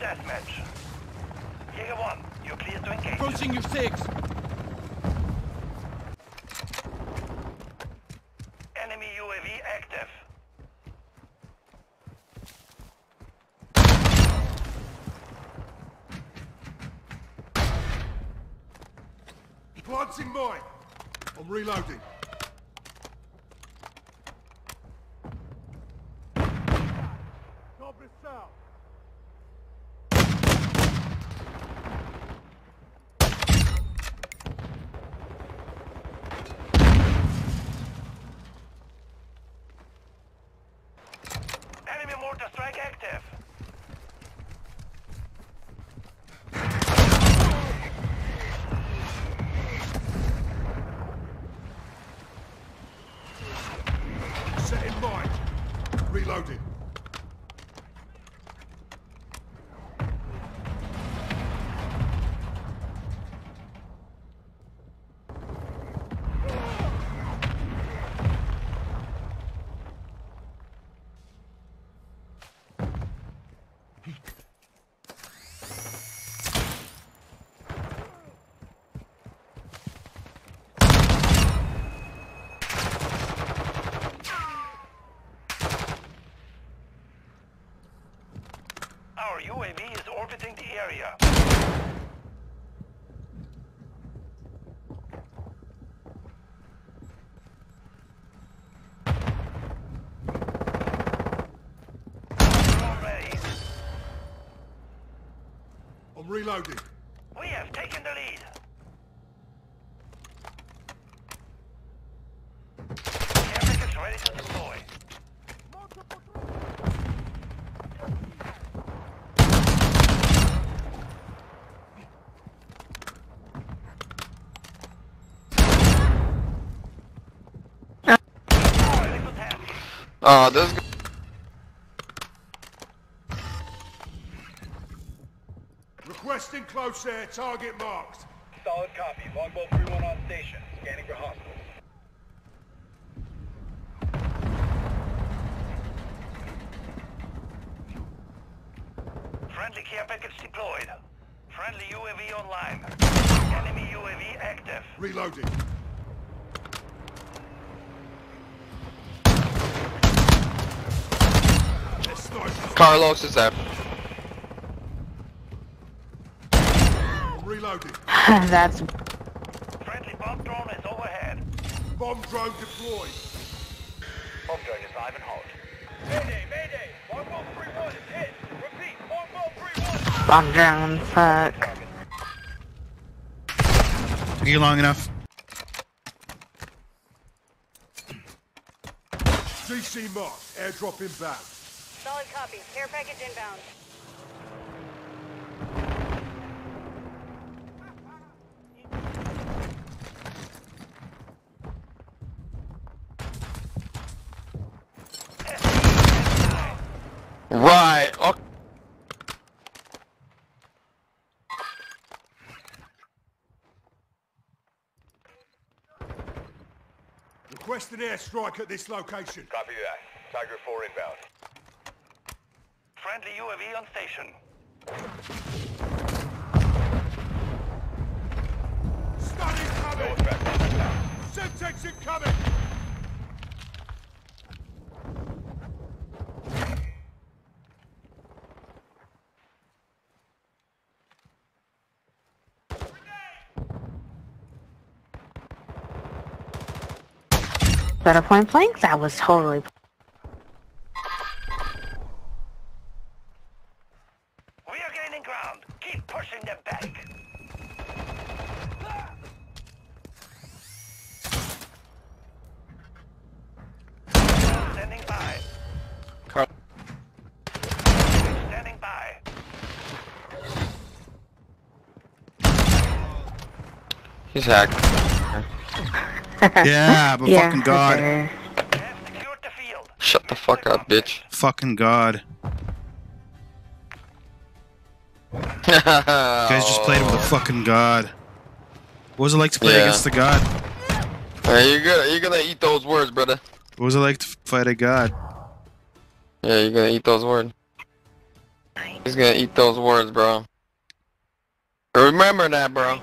deathmatch. Jaeger 1, you're clear to engage. Approaching your six. Enemy UAV active. Plants in mine. I'm reloading. Copy south. Enemy mortar strike active. Set in mine. Reloading. Orbiting the area. I'm reloading. We have taken the lead. Package ready to deploy. Ready to task. Oh, this guy. Requesting close air. Target marked. Solid copy. Longbow 3-1 on station. Scanning for hostiles. Friendly care package deployed. Friendly UAV online. Enemy UAV active. Reloading. That's nice. Carlos is there. I'm reloading. That's Friendly bomb drone is overhead. Bomb drone deployed. Bomb drone is live and hot. Mayday, mayday! Longbow 3-1 is hit! Repeat, Longbow 3-1! bomb drone. Fuck. Took you long enough. CC marked. Airdrop inbound. Solid copy. Care package inbound. Right. Request an airstrike at this location. Copy that. Tiger 4 inbound. Friendly UAV on station. Stun incoming. Semtex incoming. Is that point blank? That was totally. We are gaining ground. Keep pushing them back. Standing by. Car- Standing by. he's hacked. Yeah, but yeah, fucking god. sure. We have secured the field. Shut the fuck up, bitch. Fucking god. Guys just played with a fucking god. What was it like to play Yeah. against the god? Hey, you're gonna you're gonna eat those words, brother. What was it like to fight a god? Yeah, you're gonna eat those words. He's gonna eat those words, bro. Remember that, bro.